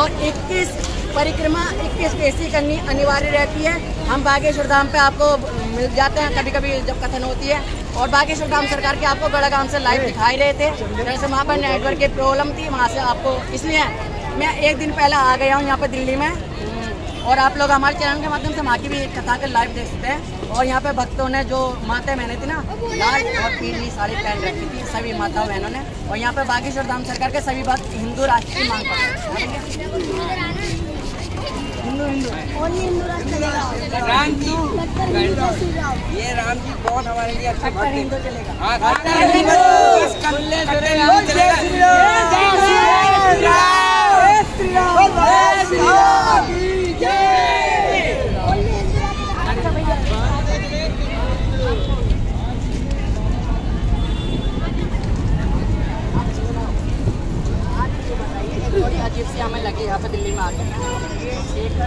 और 21 परिक्रमा 21 पेशी करनी अनिवार्य रहती है। हम बागेश्वर धाम पे आपको मिल जाते हैं कभी कभी जब कथन होती है। और बागेश्वर धाम सरकार के आपको बड़ा गाँव से लाइव दिखाई रहे थे। जैसे वहाँ पर नेटवर्क की प्रॉब्लम थी, वहाँ से आपको, इसलिए मैं एक दिन पहले आ गया हूँ यहाँ पर दिल्ली में। और आप लोग हमारे चैनल के माध्यम से माँ की भी एक कथा कर लाइव देख सकते हैं। और यहाँ पे भक्तों ने जो माता बहने थी ना लाल और पीली साड़ी पहन रखी थी सभी माता बहनों ने। और यहाँ पे बागेश्वर धाम सरकार के सभी भक्त हिंदू राष्ट्र की मांग कर हिंदू हिंदू। राम जी। ये राम जी बहुत हमारे लिए अच्छा हिंदू चलेगा हाँ, खट्टर हिंदू। बस कल्ले जुड़े राम चलेगा। अजीब सी हमें लगी यहाँ पे दिल्ली में आकर